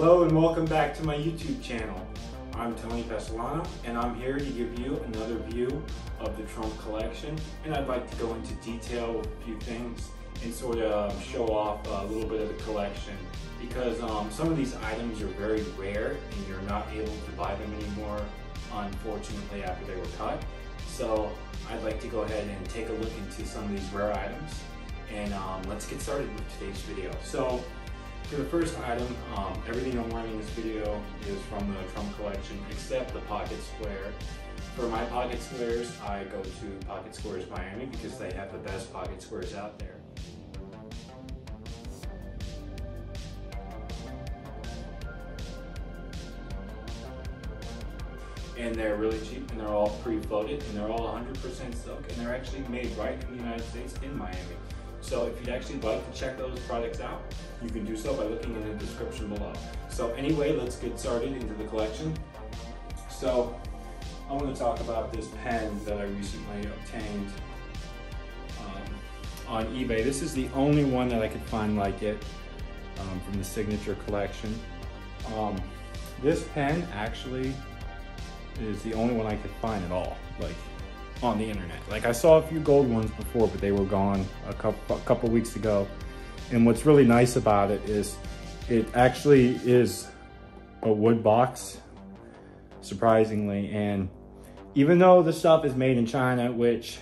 welcome back to my YouTube channel. I'm Tony Pessolano and I'm here to give you another view of the Trump collection and I'd like to go into detail with a few things and sort of show off a little bit of the collection because um, some of these items are very rare and you're not able to buy them anymore unfortunately after they were cut. So I'd like to go ahead and take a look into some of these rare items and um, let's get started with today's video. So for the first item, um, everything I'm wearing in this video is from the Trump collection except the pocket square. For my pocket squares, I go to Pocket Squares Miami because they have the best pocket squares out there. and they're really cheap and they're all pre-floated and they're all 100% silk and they're actually made right in the United States in Miami. So if you'd actually like to check those products out, you can do so by looking in the description below. So anyway, let's get started into the collection. So I want to talk about this pen that I recently obtained um, on eBay. This is the only one that I could find like it um, from the Signature collection. Um, this pen actually is the only one I could find at all. Like on the internet. Like I saw a few gold ones before, but they were gone a couple, a couple weeks ago. And what's really nice about it is it actually is a wood box, surprisingly. And even though the stuff is made in China, which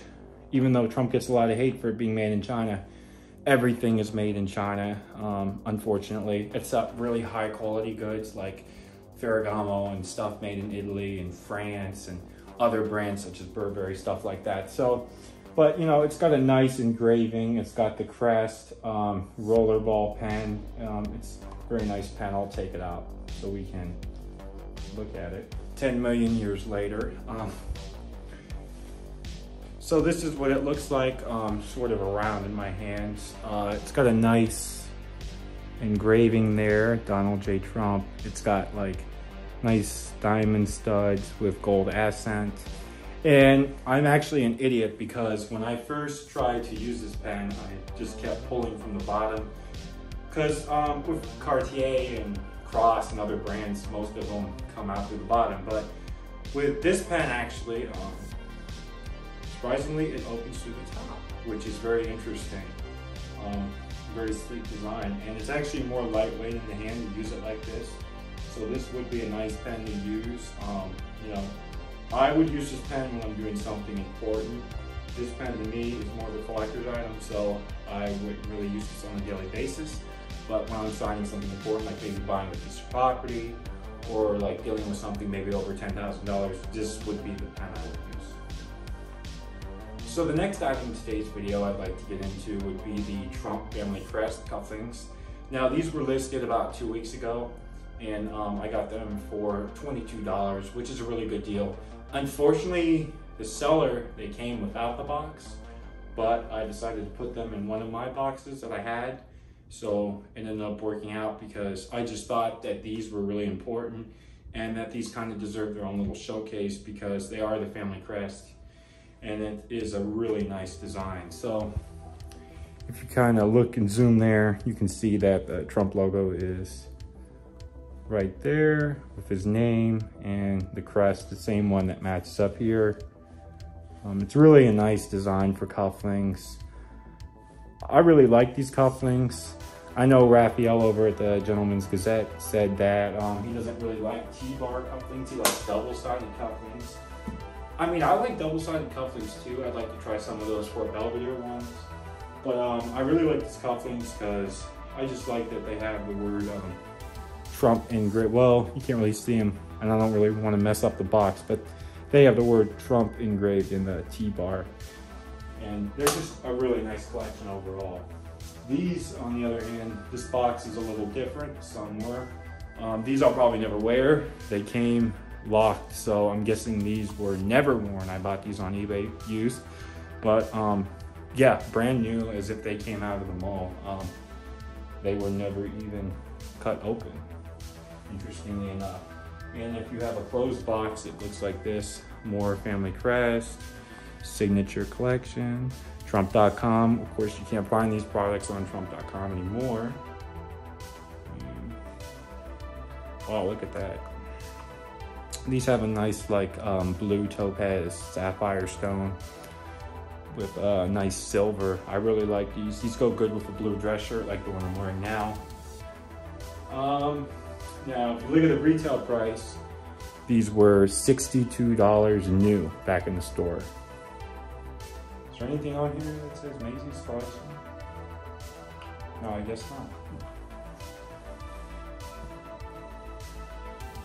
even though Trump gets a lot of hate for it being made in China, everything is made in China, um, unfortunately. Except really high quality goods like Ferragamo and stuff made in Italy and France and other brands such as Burberry, stuff like that. So, but you know, it's got a nice engraving. It's got the crest, um, rollerball pen. Um, it's a very nice pen. I'll take it out so we can look at it. 10 million years later. Um, so this is what it looks like um, sort of around in my hands. Uh, it's got a nice engraving there, Donald J. Trump. It's got like nice diamond studs with gold accent. And I'm actually an idiot because when I first tried to use this pen, I just kept pulling from the bottom. Because um, with Cartier and Cross and other brands, most of them come out through the bottom. But with this pen actually, um, surprisingly, it opens through the top, which is very interesting. Um, very sleek design. And it's actually more lightweight in the hand to use it like this. So this would be a nice pen to use. Um, you know, I would use this pen when I'm doing something important. This pen to me is more of a collector's item, so I wouldn't really use this on a daily basis. But when I'm signing something important, like maybe buying a piece of property, or like dealing with something maybe over $10,000, this would be the pen I would use. So the next item in today's video I'd like to get into would be the Trump Family Crest cufflinks. Now these were listed about two weeks ago and um, I got them for $22, which is a really good deal. Unfortunately, the seller, they came without the box, but I decided to put them in one of my boxes that I had. So it ended up working out because I just thought that these were really important and that these kind of deserve their own little showcase because they are the family crest and it is a really nice design. So if you kind of look and zoom there, you can see that the Trump logo is right there with his name and the crest, the same one that matches up here. Um, it's really a nice design for cufflinks. I really like these cufflinks. I know Raphael over at the Gentleman's Gazette said that um, he doesn't really like T-bar cufflinks. He likes double-sided cufflinks. I mean, I like double-sided cufflinks too. I'd like to try some of those for Belvedere ones. But um, I really like these cufflinks because I just like that they have the word um, Trump engraved. Well, you can't really see them, and I don't really want to mess up the box, but they have the word Trump engraved in the T-bar. And they're just a really nice collection overall. These, on the other hand, this box is a little different somewhere. Um, these I'll probably never wear. They came locked, so I'm guessing these were never worn. I bought these on eBay used, but um, yeah, brand new as if they came out of the mall. Um, they were never even cut open interestingly enough. And if you have a closed box, it looks like this. More Family Crest, Signature Collection, Trump.com. Of course, you can't find these products on Trump.com anymore. Oh, look at that. These have a nice like um, blue topaz sapphire stone with a uh, nice silver. I really like these. These go good with a blue dress shirt like the one I'm wearing now. Um, now, if you look at the retail price, these were $62 new back in the store. Is there anything on here that says Macy's Collection? No, I guess not.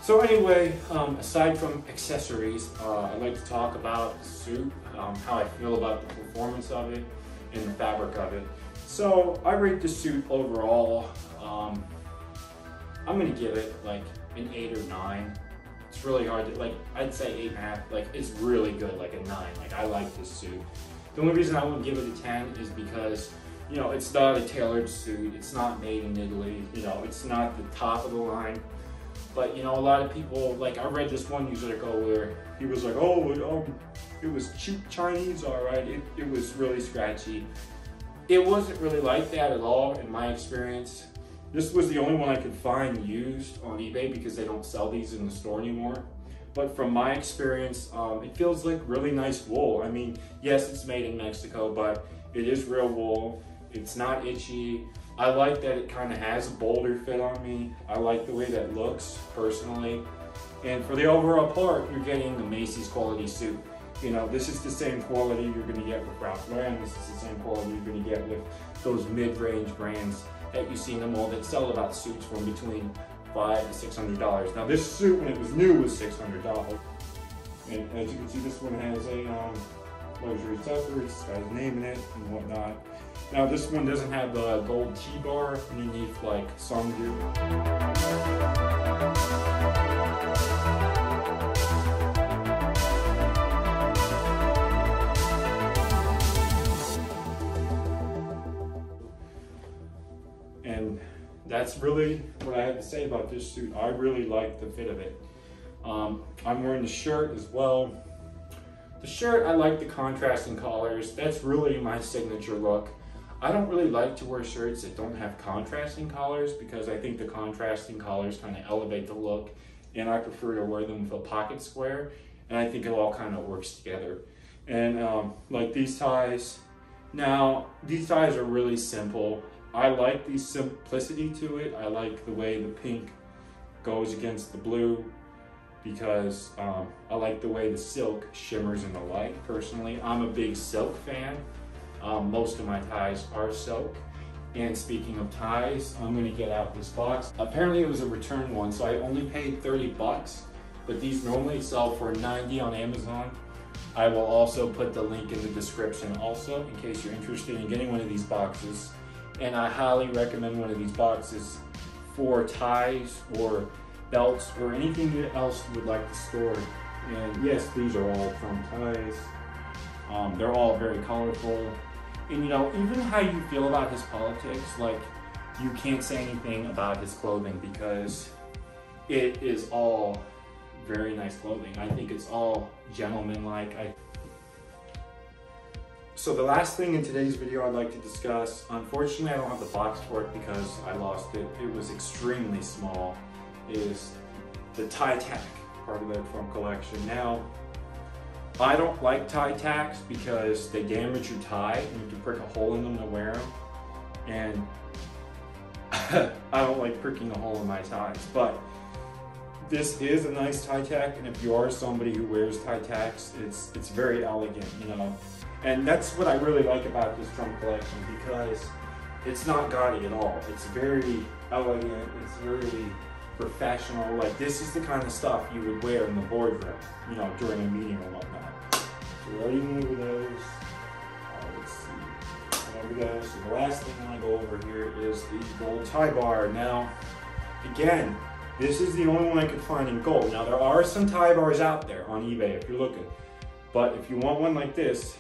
So anyway, um, aside from accessories, uh, I'd like to talk about the suit, um, how I feel about the performance of it, and the fabric of it. So I rate the suit overall, um, I'm gonna give it like an eight or nine. It's really hard to, like, I'd say eight and a half, like it's really good, like a nine. Like I like this suit. The only reason I wouldn't give it a 10 is because you know, it's not a tailored suit. It's not made in Italy. You know, it's not the top of the line. But you know, a lot of people like I read this one user article where he was like, "Oh, it, um, it was cheap Chinese, all right. It, it was really scratchy." It wasn't really like that at all in my experience. This was the only one I could find used on eBay because they don't sell these in the store anymore. But from my experience, um, it feels like really nice wool. I mean, yes, it's made in Mexico, but it is real wool. It's not itchy. I like that it kind of has a bolder fit on me. I like the way that looks personally. And for the overall part, you're getting the Macy's quality suit. You know, this is the same quality you're gonna get with Ralph Lauren. This is the same quality you're gonna get with those mid-range brands that you see in the mall that sell about suits from between five to six hundred dollars. Now this suit, when it was new, was six hundred dollars. And as you can see, this one has a um, luxury accessories, this guy's name in it and whatnot. Now this one doesn't have the gold T-bar underneath like some do. And that's really what I have to say about this suit. I really like the fit of it. Um, I'm wearing the shirt as well. The shirt, I like the contrasting colors. That's really my signature look. I don't really like to wear shirts that don't have contrasting colors because I think the contrasting colors kind of elevate the look and I prefer to wear them with a pocket square and I think it all kind of works together. And um, like these ties, now these ties are really simple. I like the simplicity to it. I like the way the pink goes against the blue because um, I like the way the silk shimmers in the light personally. I'm a big silk fan. Um, most of my ties are silk. And speaking of ties, I'm gonna get out this box. Apparently it was a return one, so I only paid 30 bucks, but these normally sell for 90 on Amazon. I will also put the link in the description also in case you're interested in getting one of these boxes. And I highly recommend one of these boxes for ties or belts or anything else you would like to store. And yes, these are all from ties. Um, they're all very colorful. And you know, even how you feel about his politics, like you can't say anything about his clothing because it is all very nice clothing. I think it's all gentleman-like. I... So the last thing in today's video I'd like to discuss, unfortunately I don't have the box for it because I lost it. It was extremely small, is the tie tack part of the Trump collection. Now, I don't like tie tacks because they damage your tie and you have to prick a hole in them to wear them. And I don't like pricking a hole in my ties, but this is a nice tie tack. And if you are somebody who wears tie tacks, it's, it's very elegant, you know. And that's what I really like about this Trump collection because it's not gaudy at all. It's very elegant, it's very professional. Like this is the kind of stuff you would wear in the boardroom, you know, during a meeting or whatnot. So went over those. Uh, let's see. Over those. So the last thing I want to go over here is the gold tie bar. Now, again, this is the only one I could find in gold. Now there are some tie bars out there on eBay if you're looking. But if you want one like this,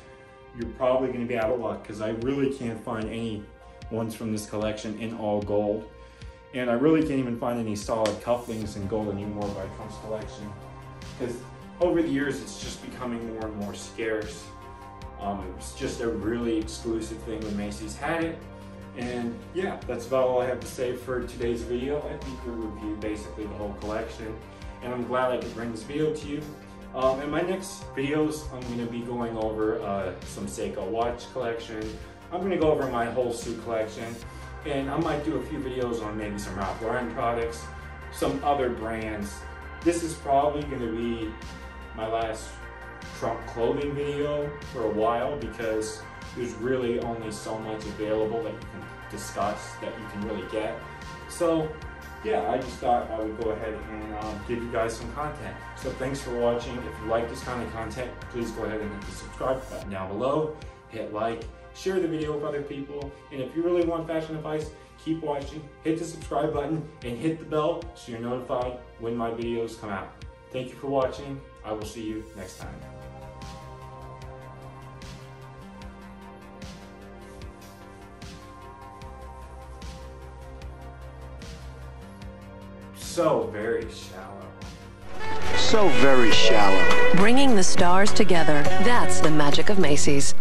you're probably going to be out of luck because I really can't find any ones from this collection in all gold. And I really can't even find any solid cufflinks in gold anymore by Trump's collection. Because over the years, it's just becoming more and more scarce. Um, it was just a really exclusive thing when Macy's had it. And yeah, that's about all I have to say for today's video. I think we reviewed basically the whole collection. And I'm glad I could bring this video to you. Um, in my next videos, I'm going to be going over uh, some Seiko watch collection. I'm going to go over my whole suit collection. And I might do a few videos on maybe some Ralph Lauren products, some other brands. This is probably going to be my last Trump clothing video for a while because there's really only so much available that you can discuss, that you can really get. So yeah, I just thought I would go ahead and um, give you guys some content. So thanks for watching. If you like this kind of content, please go ahead and hit the subscribe button down below, hit like, share the video with other people, and if you really want fashion advice, keep watching, hit the subscribe button, and hit the bell so you're notified when my videos come out. Thank you for watching. I will see you next time. So very shallow. So very shallow. Bringing the stars together. That's the magic of Macy's.